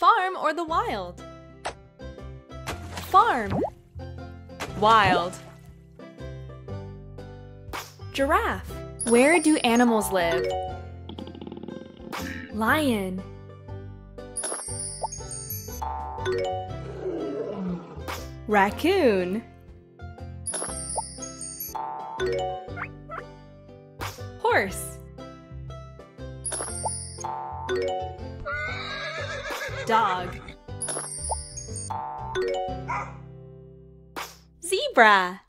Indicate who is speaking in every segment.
Speaker 1: Farm or the wild? Farm. Wild. Giraffe. Where do animals live? Lion. Raccoon. Horse. Dog. Zebra.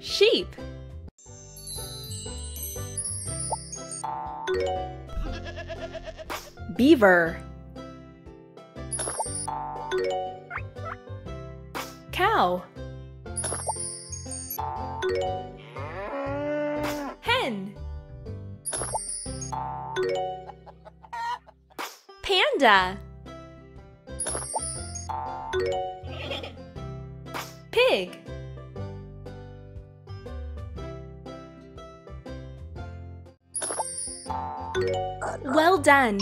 Speaker 1: Sheep. Beaver. Cow. Hen. Panda. Pig. Well done!